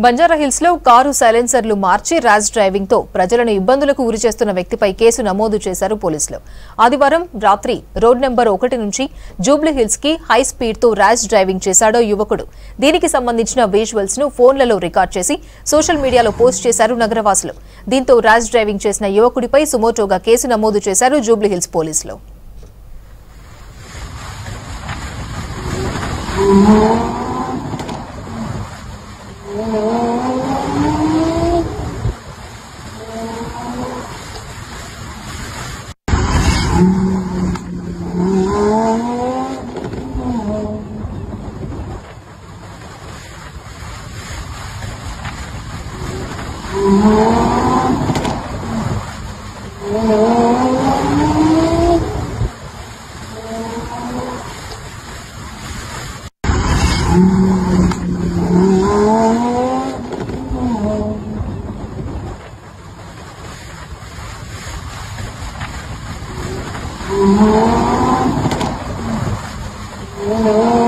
బంజారాహిల్స్లో car సైలెన్సర్లు మార్చి rash డ్రైవింగ్తో ప్రజలను ఇబ్బందులకు గురి చేస్తున్న వ్యక్తిపై కేసు నమోదు చేశారు పోలీసులు. ఆదివారం రాత్రి రోడ్ నెంబర్ ఒకటి నుంచి జూబ్లీహిల్స్కి హై స్పీడ్తో ర్యాష్ డ్రైవింగ్ చేశాడో యువకుడు. దీనికి సంబంధించిన విజువల్స్ను ఫోన్లలో రికార్డ్ చేసి సోషల్ మీడియాలో పోస్ట్ చేశారు నగరవాసులు. దీంతో ర్యాష్ డ్రైవింగ్ చేసిన యువకుడిపై సుమోటోగా కేసు నమోదు చేశారు జూబ్లీహిల్స్ పోలీసులు. Thank mm -hmm. you. Oh.